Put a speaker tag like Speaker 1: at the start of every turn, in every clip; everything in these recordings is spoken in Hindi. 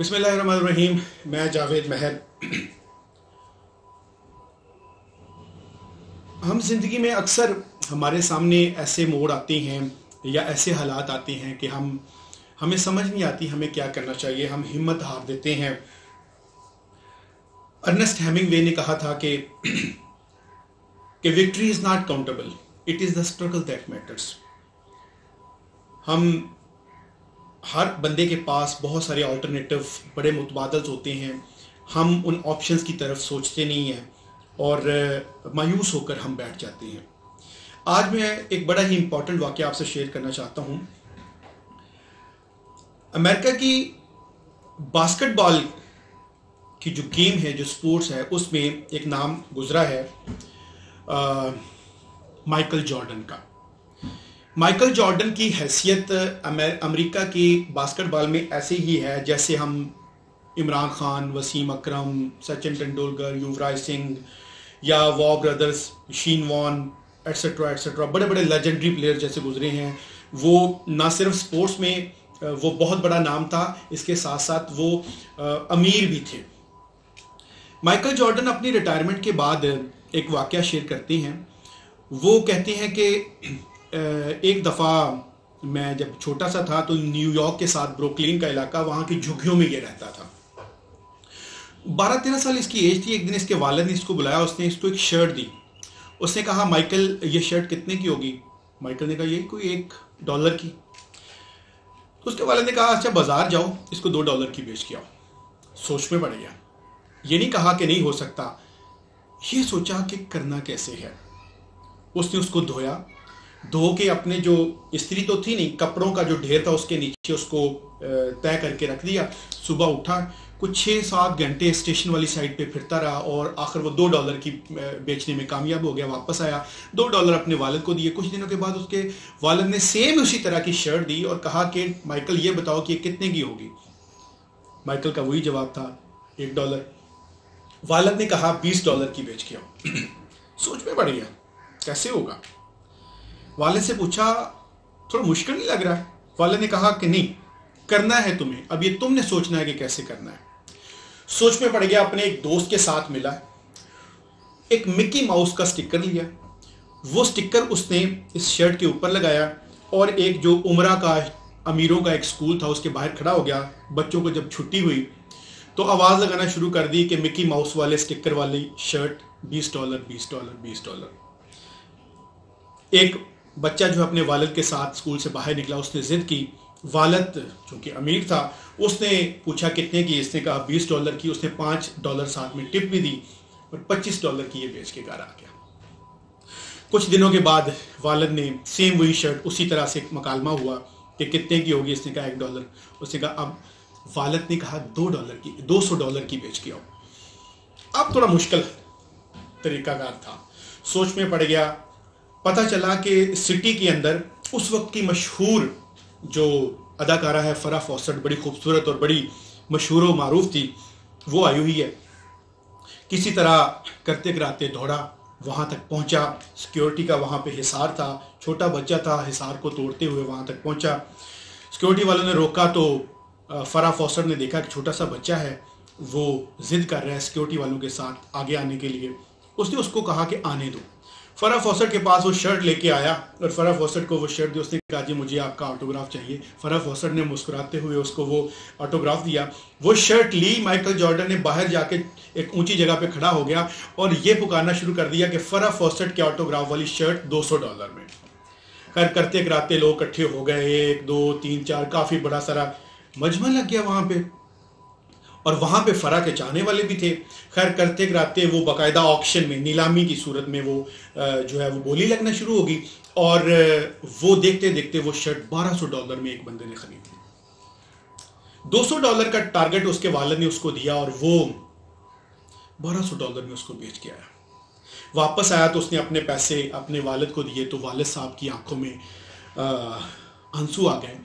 Speaker 1: बिस्मिल्लाहिर्रहमानिर्रहीम। मैं जावेद महर हम ज़िंदगी में अक्सर हमारे सामने ऐसे मोड़ आते हैं या ऐसे हालात आते हैं कि हम, हमें समझ नहीं आती हमें क्या करना चाहिए, हम हिम्मत हार देते हैं। अर्नेस्ट हेमिंगवे ने कहा था कि कि victory is not countable it is the struggle that matters हम हर बंदे के पास बहुत सारे ऑल्टरनेटिव बड़े मुतबादल होते हैं। हम उन ऑप्शंस की तरफ़ सोचते नहीं हैं और मायूस होकर हम बैठ जाते हैं। आज मैं एक बड़ा ही इंपॉर्टेंट वाक्य आपसे शेयर करना चाहता हूँ। अमेरिका की बास्केटबॉल की जो गेम है, जो स्पोर्ट्स है, उसमें एक नाम गुजरा है माइकल जॉर्डन का। माइकल जॉर्डन की हैसियत अमेरिका की बास्केटबॉल में ऐसे ही है, जैसे हम इमरान खान, वसीम अकरम, सचिन तेंदुलकर, युवराज सिंह या Waugh brothers, Shane Warne etcetera etcetera बड़े बड़े लेजेंडरी प्लेयर जैसे गुजरे हैं। वो ना सिर्फ़ स्पोर्ट्स में, वो बहुत बड़ा नाम था, इसके साथ साथ वो अमीर भी थे। माइकल जॉर्डन अपनी रिटायरमेंट के बाद एक वाक्य शेयर करते हैं। वो कहते हैं कि एक दफ़ा मैं जब छोटा सा था तो न्यूयॉर्क के साथ ब्रोकलिन का इलाका वहाँ की झुग्गियों में ये रहता था। बारह तेरह साल इसकी एज थी, एक दिन इसके वालद ने इसको बुलाया, उसने इसको एक शर्ट दी। उसने कहा, माइकल, ये शर्ट कितने की होगी? माइकल ने कहा, ये कोई एक डॉलर की। तो उसके वालद ने कहा अच्छा बाज़ार जाओ, इसको दो डॉलर की बेच के आओ। सोच में पड़ गया। ये नहीं कहा कि नहीं हो सकता। ये सोचा कि करना कैसे है। उसने उसको धोया धो के अपने जो स्त्री तो थी नहीं, कपड़ों का जो ढेर था उसके नीचे उसको तय करके रख दिया। सुबह उठा, कुछ छः सात घंटे स्टेशन वाली साइड पे फिरता रहा और आखिर वो दो डॉलर की बेचने में कामयाब हो गया, वापस आया। दो डॉलर अपने वालद को दिए। कुछ दिनों के बाद उसके वालद ने सेम उसी तरह की शर्ट दी और कहा कि, माइकल, ये बताओ कि ये कितने की होगी? माइकल का वही जवाब था, एक डॉलर। वालद ने कहा, बीस डॉलर की बेच के आओ। सोच में पड़ गया कैसे होगा? वाले से पूछा, थोड़ा मुश्किल नहीं लग रहा है? वाले ने कहा कि, नहीं, करना है तुम्हें। अब ये तुमने सोचना है कि कैसे करना है. सोच में पड़ गया, अपने एक दोस्त के साथ मिला। एक मिकी माउस का स्टिकर लिया। वो स्टिकर उसने इस शर्ट के ऊपर लगाया और एक जो उमरा का, अमीरों का एक स्कूल था, उसके बाहर खड़ा हो गया। बच्चों को जब छुट्टी हुई तो आवाज़ लगाना शुरू कर दी कि मिक्की माउस वाले स्टिकर वाली शर्ट 20 डॉलर 20 डॉलर 20 डॉलर। एक बच्चा जो अपने वालद के साथ स्कूल से बाहर निकला, उसने जिद की। वालद, जो कि अमीर था, उसने पूछा कितने की, इसने कहा बीस डॉलर की, उसने पाँच डॉलर साथ में टिप भी दी और पच्चीस डॉलर की ये बेच के घर आ गया। कुछ दिनों के बाद वालद ने सेम वही शर्ट, उसी तरह से मकालमा हुआ कि कितने की होगी, इसने कहा एक डॉलर। उसने कहा, अब वालद ने कहा दो डॉलर की, दो सौ डॉलर की बेच के आओ। अब थोड़ा मुश्किल तरीकाकार था। सोच में पड़ गया पता चला कि सिटी के अंदर उस वक्त की मशहूर जो अदाकारा है, फरा फौसट बड़ी खूबसूरत और बड़ी मशहूर व मरूफ थी, वो आई हुई है। किसी तरह करते कराते दौड़ा, वहाँ तक पहुँचा। सिक्योरिटी का वहाँ पे हिसार था, छोटा बच्चा था, हिसार को तोड़ते हुए वहाँ तक पहुँचा। सिक्योरिटी वालों ने रोका तो फरा फौसर ने देखा कि छोटा सा बच्चा है, वो जिद कर रहा है सिक्योरिटी वालों के साथ आगे आने के लिए। उसने उसको कहा कि आने दो। फरा फॉसट के पास वो शर्ट लेके आया और फरा फॉसट को वो शर्ट दी। उसने कहा, जी, मुझे आपका ऑटोग्राफ चाहिए। फरा फॉसट ने मुस्कुराते हुए उसको वो ऑटोग्राफ दिया। वो शर्ट ली माइकल जॉर्डन ने बाहर जाके एक ऊँची जगह पे खड़ा हो गया और ये पुकारना शुरू कर दिया कि फरा फॉसट के ऑटोग्राफ वाली शर्ट 200 डॉलर में। खैर करते कराते लोग इकट्ठे हो गए। एक, दो, तीन, चार, काफ़ी बड़ा सारा मजमा लग गया वहाँ पे। और वहाँ पे फरा के चाहने वाले भी थे। खैर, करते कराते वो बाकायदा ऑक्शन में, नीलामी की सूरत में वो जो है वो बोली लगना शुरू होगी। और वो देखते देखते वो शर्ट 1200 डॉलर में एक बंदे ने खरीद ली। 200 डॉलर का टारगेट उसके वालद ने उसको दिया और वो 1200 डॉलर में उसको बेच के आया। वापस आया तो उसने अपने पैसे अपने वालद को दिए तो वालद साहब की आँखों में आँसू आ गए।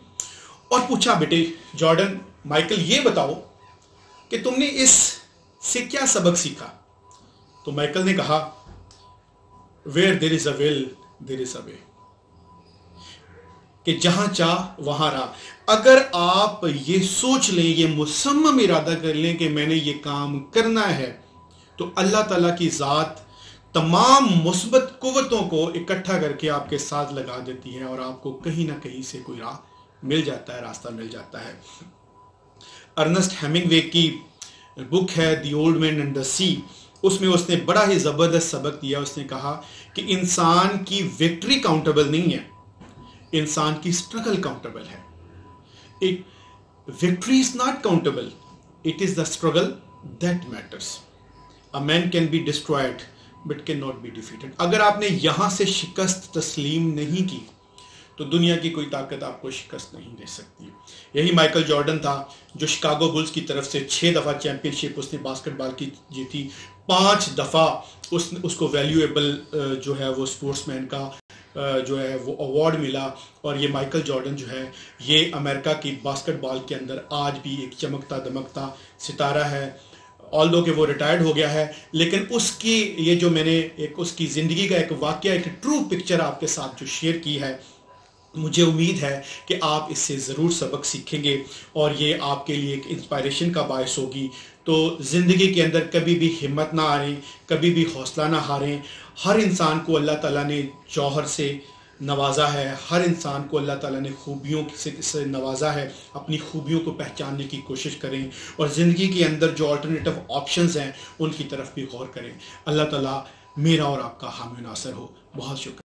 Speaker 1: और पूछा, बेटे, जॉर्डन, माइकल, ये बताओ कि तुमने इस से क्या सबक सीखा। तो माइकल ने कहा where there is a will there is a way कि जहाँ चाह वहाँ रहा। अगर आप ये सोच लें, ये मुसम्म इरादा कर लें कि मैंने ये काम करना है तो अल्लाह ताला की ज़ात तमाम मुस्बत कुवतों को इकट्ठा करके आपके साथ लगा देती है और आपको कहीं ना कहीं से कोई राह मिल जाता है, रास्ता मिल जाता है। अर्नस्ट हेमिंगवे की बुक है the old man and the sea उसमें उसने बड़ा ही ज़बरदस्त सबक दिया। उसने कहा कि इंसान की विक्ट्री काउंटेबल नहीं है। इंसान की स्ट्रगल काउंटेबल है। It victory is not countable it is the struggle that matters a man can be destroyed but can not be defeated अगर आपने यहाँ से शिकस्त तस्लीम नहीं की तो दुनिया की कोई ताकत आपको शिकस्त नहीं दे सकती। यही माइकल जॉर्डन था, जो शिकागो बुल्स की तरफ़ से छह दफ़ा चैंपियनशिप, उसने बास्केटबॉल की जीती। पाँच दफ़ा उस, उसको वैल्यूएबल जो है वो स्पोर्ट्समैन का जो है वो अवार्ड मिला। और ये माइकल जॉर्डन जो है, ये अमेरिका की बास्केटबॉल के अंदर आज भी एक चमकता दमकता सितारा है। ऑल दो कि वो रिटायर्ड हो गया है, लेकिन उसकी, ये जो मैंने एक, उसकी ज़िंदगी का एक वाक्य, एक ट्रू पिक्चर आपके साथ जो शेयर की है मुझे उम्मीद है कि आप इससे ज़रूर सबक सीखेंगे और ये आपके लिए एक इंस्पायरेशन का बायस होगी। तो ज़िंदगी के अंदर कभी भी हिम्मत ना हारें कभी भी हौसला ना हारें। हर इंसान को अल्लाह ताला ने जौहर से नवाजा है। हर इंसान को अल्लाह ताला ने खूबियों से, से नवाजा है। अपनी खूबियों को पहचानने की कोशिश करें और ज़िंदगी के अंदर जो अल्टरनेटिव ऑप्शंस हैं उनकी तरफ़ भी गौर करें। अल्लाह ताला मेरा और आपका हामी नासर हो। बहुत शुक्रिया।